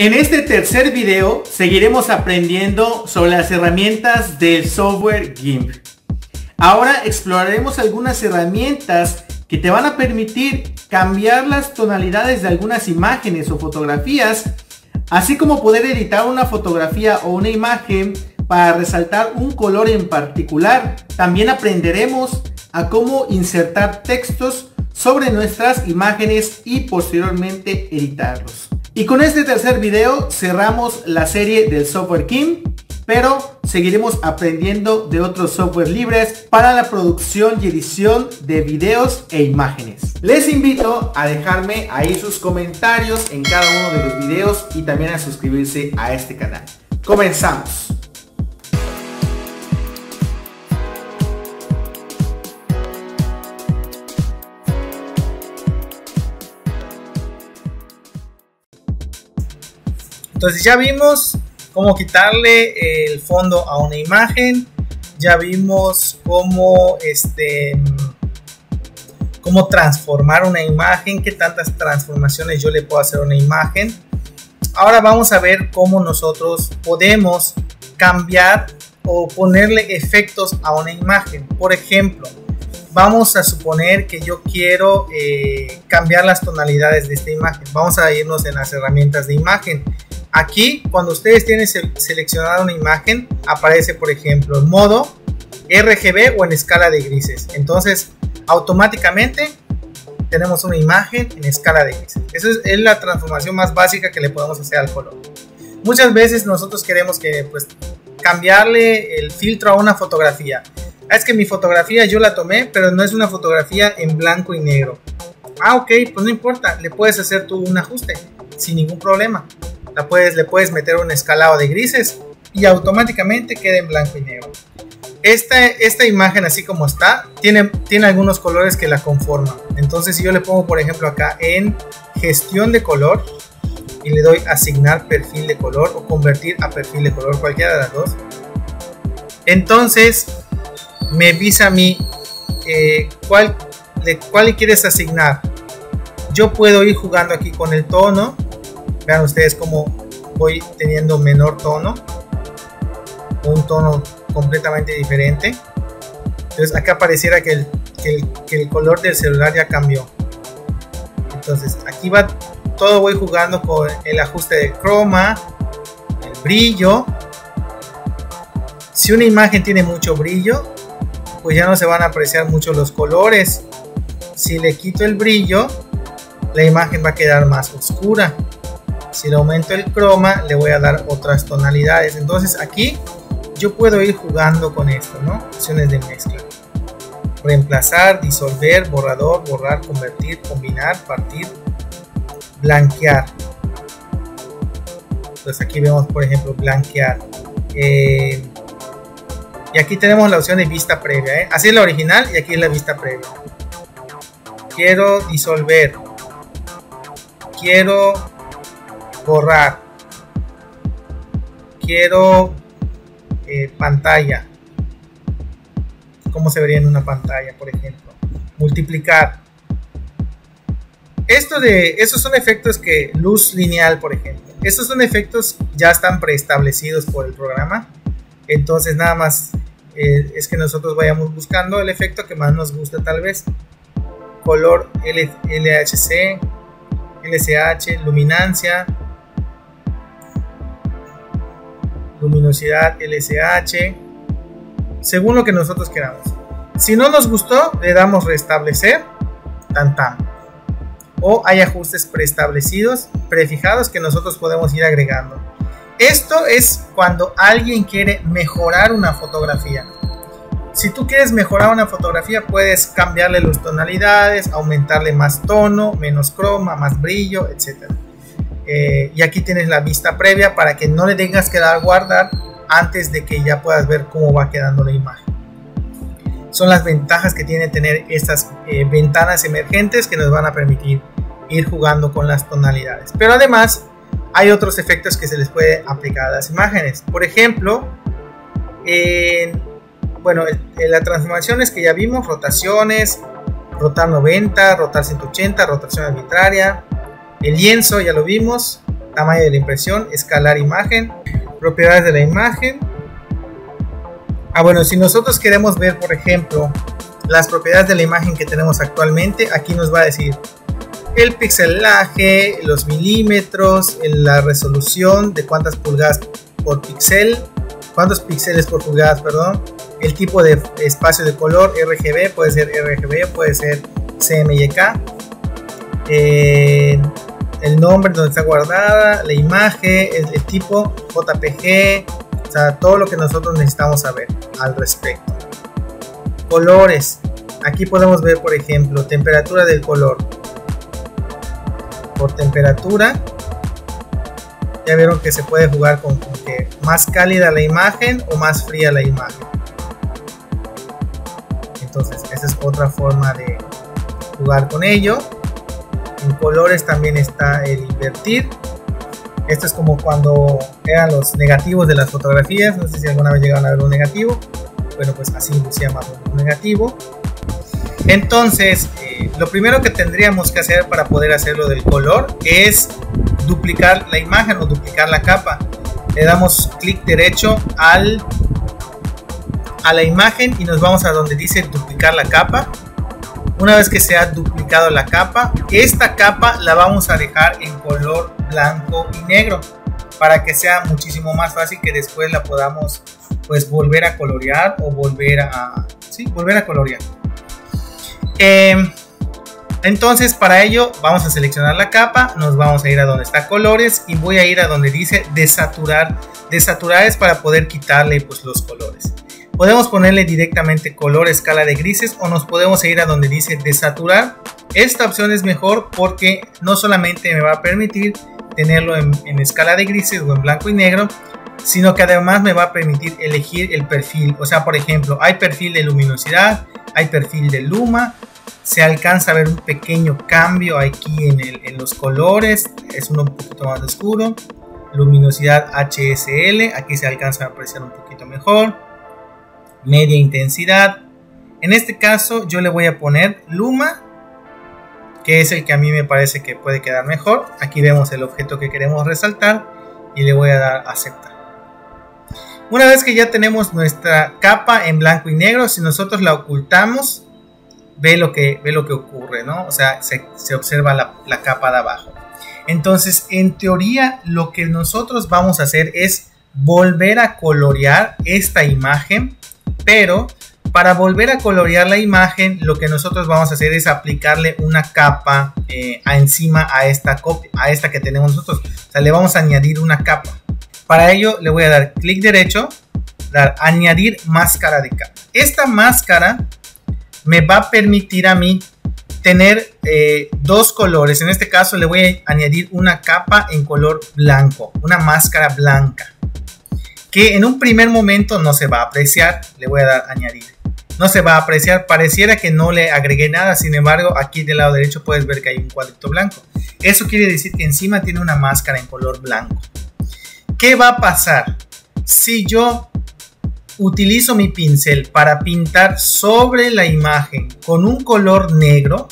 En este tercer video seguiremos aprendiendo sobre las herramientas del software GIMP. Ahora exploraremos algunas herramientas que te van a permitir cambiar las tonalidades de algunas imágenes o fotografías, así como poder editar una fotografía o una imagen para resaltar un color en particular. También aprenderemos a cómo insertar textos sobre nuestras imágenes y posteriormente editarlos. Y con este tercer video cerramos la serie del software Kim, pero seguiremos aprendiendo de otros software libres para la producción y edición de videos e imágenes. Les invito a dejarme ahí sus comentarios en cada uno de los videos y también a suscribirse a este canal. Comenzamos. Entonces ya vimos cómo quitarle el fondo a una imagen. Ya vimos cómo este cómo transformar una imagen, qué tantas transformaciones yo le puedo hacer a una imagen. Ahora vamos a ver cómo nosotros podemos cambiar o ponerle efectos a una imagen. Por ejemplo, vamos a suponer que yo quiero eh, cambiar las tonalidades de esta imagen. Vamos a irnos en las herramientas de imagen. Aquí, cuando ustedes tienen seleccionada una imagen, aparece, por ejemplo, en modo RGB o en escala de grises. Entonces, automáticamente tenemos una imagen en escala de grises. Esa es, la transformación más básica que le podemos hacer al color. Muchas veces nosotros queremos que, pues, cambiarle el filtro a una fotografía. Ah, es que mi fotografía yo la tomé, pero no es una fotografía en blanco y negro. Ah, ok, pues no importa, le puedes hacer tú un ajuste sin ningún problema la puedes, le puedes meter un escalado de grises y automáticamente queda en blanco y negro. Esta, esta imagen así como está, tiene, tiene algunos colores que la conforman. Entonces si yo le pongo por ejemplo acá en gestión de color y le doy asignar perfil de color o convertir a perfil de color, cualquiera de las dos. Entonces me avisa a mí eh, cuál, de cuál quieres asignar. Yo puedo ir jugando aquí con el tono Vean ustedes cómo voy teniendo menor tono. Un tono completamente diferente. Entonces acá pareciera que el, color del celular ya cambió. Entonces aquí va todo voy jugando con el ajuste de croma, el brillo. Si una imagen tiene mucho brillo, pues ya no se van a apreciar mucho los colores. Si le quito el brillo, la imagen va a quedar más oscura si le aumento el croma le voy a dar otras tonalidades. Entonces aquí yo puedo ir jugando con esto no opciones de mezcla. Reemplazar disolver borrador borrar convertir combinar partir blanquear. Entonces aquí vemos por ejemplo blanquear. Eh, y aquí tenemos la opción de vista previa ¿eh? así es la original y aquí es la vista previa. Quiero disolver. Quiero borrar quiero eh, pantalla. Cómo se vería en una pantalla por ejemplo multiplicar. Esto de esos son efectos que luz lineal por ejemplo. Estos son efectos ya están preestablecidos por el programa. Entonces nada más eh, es que nosotros vayamos buscando el efecto que más nos gusta tal vez. Color LHC LCH luminancia luminosidad LSH, según lo que nosotros queramos. Si no nos gustó, le damos restablecer, tan tan. O hay ajustes preestablecidos, prefijados que nosotros podemos ir agregando. Esto es cuando alguien quiere mejorar una fotografía. Si tú quieres mejorar una fotografía, puedes cambiarle las tonalidades, aumentarle más tono, menos croma, más brillo, etcétera. Eh, y aquí tienes la vista previa para que no le tengas que dar guardar antes de que ya puedas ver cómo va quedando la imagen. Son las ventajas que tiene tener estas eh, ventanas emergentes que nos van a permitir ir jugando con las tonalidades. Pero además hay otros efectos que se les puede aplicar a las imágenes. Por ejemplo, en, bueno, en las transformaciones que ya vimos, rotaciones, rotar 90, rotar 180, rotación arbitraria, el lienzo ya lo vimos, tamaño de la impresión, escalar imagen, propiedades de la imagen. Ah, bueno, si nosotros queremos ver, por ejemplo, las propiedades de la imagen que tenemos actualmente, aquí nos va a decir el pixelaje, los milímetros, la resolución de cuántas pulgadas por píxel, cuántos píxeles por pulgadas, perdón, el tipo de espacio de color RGB, puede ser RGB, puede ser CMYK, eh, el nombre donde está guardada, la imagen, el, tipo JPG, o sea, todo lo que nosotros necesitamos saber al respecto. Colores, aquí podemos ver, por ejemplo, temperatura del color. Por temperatura, ya vieron que se puede jugar con, con que más cálida la imagen o más fría la imagen. Entonces, esa es otra forma de jugar con ello. En colores también está el invertir. Esto es como cuando eran los negativos de las fotografías. No sé si alguna vez llegaron a ver un negativo. Bueno, pues así se llama un negativo. Entonces, eh, lo primero que tendríamos que hacer para poder hacerlo del color es duplicar la imagen o duplicar la capa. Le damos clic derecho al, a la imagen y nos vamos a donde dice duplicar la capa una vez que se ha duplicado la capa, esta capa la vamos a dejar en color blanco y negro para que sea muchísimo más fácil que después la podamos pues volver a colorear o volver a sí, volver a colorear. Em, entonces para ello vamos a seleccionar la capa, nos vamos a ir a donde está colores y voy a ir a donde dice desaturar. Desaturar es para poder quitarle pues los colores. Podemos ponerle directamente color escala de grises o nos podemos ir a donde dice desaturar. Esta opción es mejor porque no solamente me va a permitir tenerlo en, escala de grises o en blanco y negro, sino que además me va a permitir elegir el perfil. O sea, por ejemplo, hay perfil de luminosidad, hay perfil de luma, se alcanza a ver un pequeño cambio aquí en, en los colores, es uno un poquito más oscuro, luminosidad HSL, aquí se alcanza a apreciar un poquito mejor media intensidad. En este caso yo le voy a poner Luma, que es el que a mí me parece que puede quedar mejor. Aquí vemos el objeto que queremos resaltar y le voy a dar aceptar. Una vez que ya tenemos nuestra capa en blanco y negro, si nosotros la ocultamos, ve lo que, ve lo que ocurre, ¿no? O sea, se, observa la, la capa de abajo. Entonces, en teoría, lo que nosotros vamos a hacer es volver a colorear esta imagen pero para volver a colorear la imagen, lo que nosotros vamos a hacer es aplicarle una capa eh, encima a esta, copia, a esta que tenemos nosotros. O sea, le vamos a añadir una capa. Para ello le voy a dar clic derecho, dar añadir máscara de capa. Esta máscara me va a permitir a mí tener eh, dos colores. En este caso le voy a añadir una capa en color blanco, una máscara blanca que en un primer momento no se va a apreciar. Le voy a dar añadir. No se va a apreciar, pareciera que no le agregué nada, sin embargo aquí del lado derecho puedes ver que hay un cuadrito blanco. Eso quiere decir que encima tiene una máscara en color blanco. ¿Qué va a pasar? Si yo utilizo mi pincel para pintar sobre la imagen con un color negro,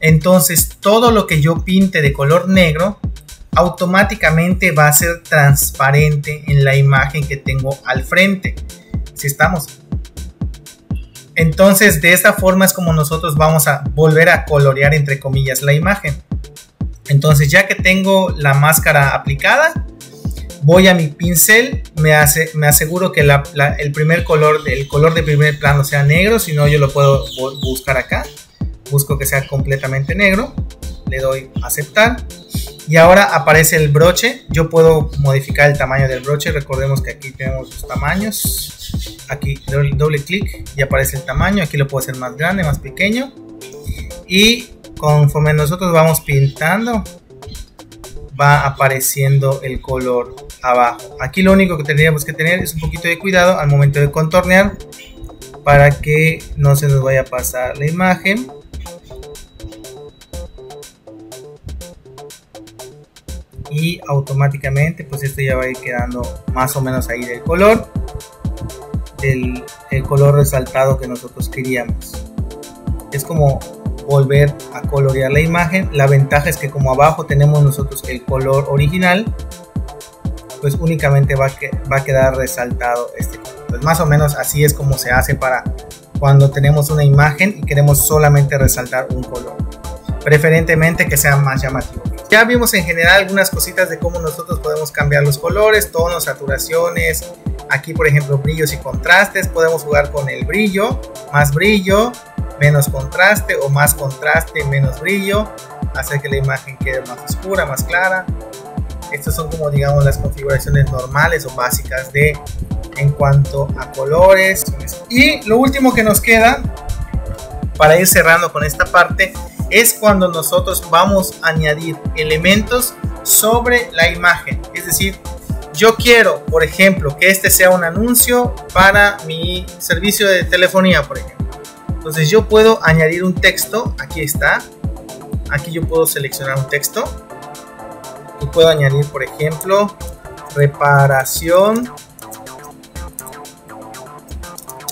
entonces todo lo que yo pinte de color negro automáticamente va a ser transparente en la imagen que tengo al frente. Si estamos. Entonces de esta forma es como nosotros vamos a volver a colorear entre comillas la imagen. Entonces ya que tengo la máscara aplicada, voy a mi pincel, me, hace, me aseguro que el primer color, el color de primer plano sea negro, si no yo lo puedo buscar acá. Busco que sea completamente negro, le doy aceptar y ahora aparece el broche. Yo puedo modificar el tamaño del broche. Recordemos que aquí tenemos los tamaños. Aquí doble, doble clic y aparece el tamaño. Aquí lo puedo hacer más grande, más pequeño. Y conforme nosotros vamos pintando, va apareciendo el color abajo. Aquí lo único que tendríamos que tener es un poquito de cuidado al momento de contornear para que no se nos vaya a pasar la imagen. Y automáticamente pues esto ya va a ir quedando más o menos ahí del color del el color resaltado que nosotros queríamos es como volver a colorear la imagen. La ventaja es que como abajo tenemos nosotros el color original, pues únicamente va a, va a quedar resaltado este color. Pues más o menos así es como se hace para cuando tenemos una imagen y queremos solamente resaltar un color. Preferentemente que sea más llamativo. Ya vimos en general algunas cositas de cómo nosotros podemos cambiar los colores, tonos, saturaciones. Aquí por ejemplo brillos y contrastes. Podemos jugar con el brillo, más brillo, menos contraste o más contraste, menos brillo. Hacer que la imagen quede más oscura, más clara. Estas son como digamos las configuraciones normales o básicas de en cuanto a colores. Y lo último que nos queda para ir cerrando con esta parte es cuando nosotros vamos a añadir elementos sobre la imagen. Es decir, yo quiero, por ejemplo, que este sea un anuncio para mi servicio de telefonía, por ejemplo. Entonces yo puedo añadir un texto, aquí está. Aquí yo puedo seleccionar un texto y puedo añadir, por ejemplo, reparación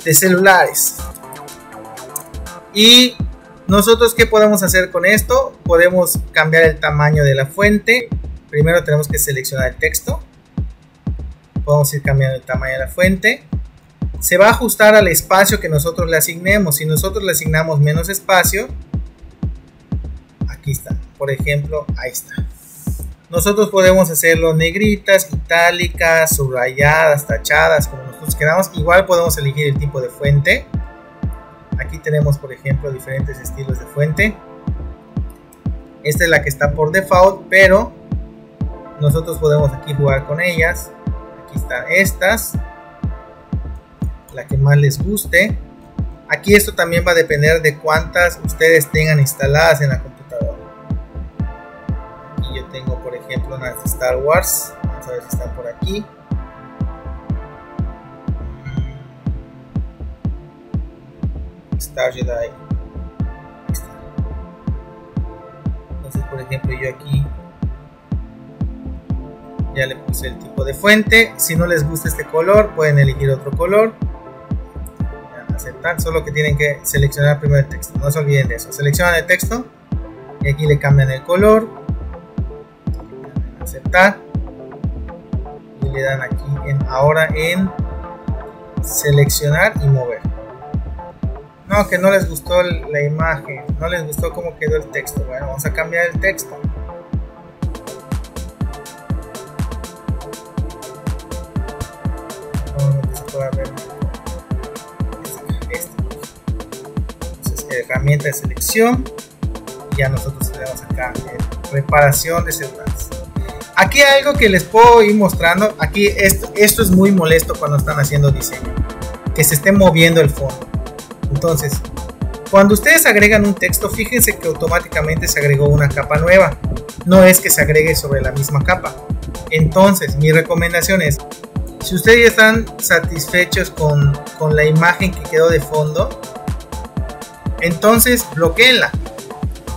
de celulares. Y nosotros, ¿qué podemos hacer con esto? Podemos cambiar el tamaño de la fuente. Primero tenemos que seleccionar el texto. Podemos ir cambiando el tamaño de la fuente. Se va a ajustar al espacio que nosotros le asignemos. Si nosotros le asignamos menos espacio, aquí está. Por ejemplo, ahí está. Nosotros podemos hacerlo negritas, itálicas, subrayadas, tachadas, como nosotros queramos. Igual podemos elegir el tipo de fuente. Aquí tenemos, por ejemplo, diferentes estilos de fuente. Esta es la que está por default, pero nosotros podemos aquí jugar con ellas. Aquí están estas. La que más les guste. Aquí esto también va a depender de cuántas ustedes tengan instaladas en la computadora tengo por ejemplo unas de Star Wars vamos a ver si está por aquí Star Jedi. Entonces por ejemplo yo aquí ya le puse el tipo de fuente. Si no les gusta este color pueden elegir otro color. Aceptar solo que tienen que seleccionar primero el texto. No se olviden de eso. Seleccionan el texto y aquí le cambian el color. Aceptar. Y le dan aquí en ahora en seleccionar y mover no que no les gustó la imagen no les gustó cómo quedó el texto bueno vamos a cambiar el texto. Entonces herramienta de selección. Ya nosotros tenemos acá reparación de celulares. Aquí hay algo que les puedo ir mostrando. Aquí esto es muy molesto cuando están haciendo diseño. Que se esté moviendo el fondo. Entonces, cuando ustedes agregan un texto, fíjense que automáticamente se agregó una capa nueva. No es que se agregue sobre la misma capa. Entonces, mi recomendación es, si ustedes están satisfechos con, con la imagen que quedó de fondo, entonces bloqueenla.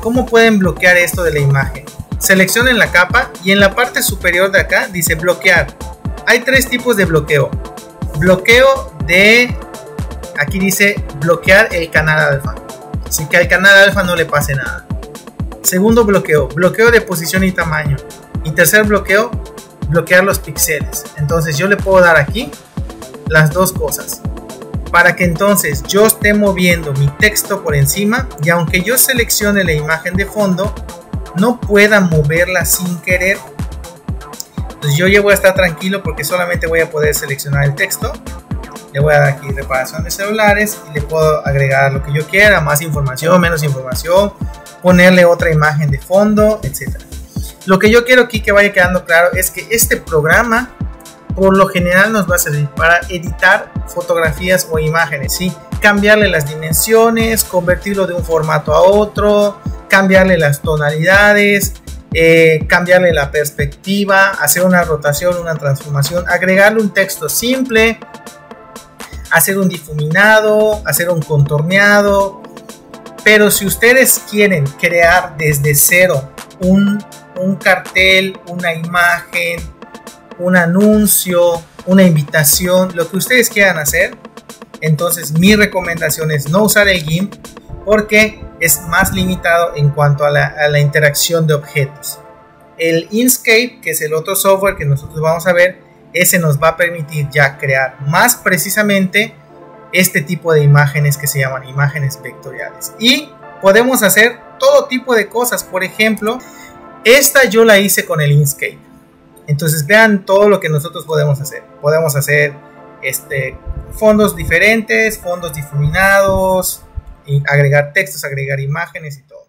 ¿Cómo pueden bloquear esto de la imagen? Seleccionen la capa y en la parte superior de acá dice bloquear. Hay tres tipos de bloqueo. Bloqueo de... Aquí dice bloquear el canal alfa. Así que al canal alfa no le pase nada. Segundo bloqueo, bloqueo de posición y tamaño. Y tercer bloqueo, bloquear los píxeles. Entonces yo le puedo dar aquí las dos cosas. Para que entonces yo esté moviendo mi texto por encima y aunque yo seleccione la imagen de fondo, no pueda moverla sin querer. Entonces yo ya voy a estar tranquilo porque solamente voy a poder seleccionar el texto. Le voy a dar aquí reparación de celulares y le puedo agregar lo que yo quiera, más información, menos información, ponerle otra imagen de fondo, etc. Lo que yo quiero aquí que vaya quedando claro es que este programa por lo general nos va a servir para editar fotografías o imágenes, ¿sí? cambiarle las dimensiones, convertirlo de un formato a otro, cambiarle las tonalidades, eh, cambiarle la perspectiva, hacer una rotación, una transformación, agregarle un texto simple, hacer un difuminado, hacer un contorneado. Pero si ustedes quieren crear desde cero un, un cartel, una imagen, un anuncio, una invitación, lo que ustedes quieran hacer, entonces mi recomendación es no usar el GIMP porque es más limitado en cuanto a la, a la interacción de objetos. El Inkscape, que es el otro software que nosotros vamos a ver, ese nos va a permitir ya crear más precisamente este tipo de imágenes que se llaman imágenes vectoriales. Y podemos hacer todo tipo de cosas. Por ejemplo, esta yo la hice con el Inkscape. Entonces vean todo lo que nosotros podemos hacer. Podemos hacer este, fondos diferentes, fondos difuminados, y agregar textos, agregar imágenes y todo.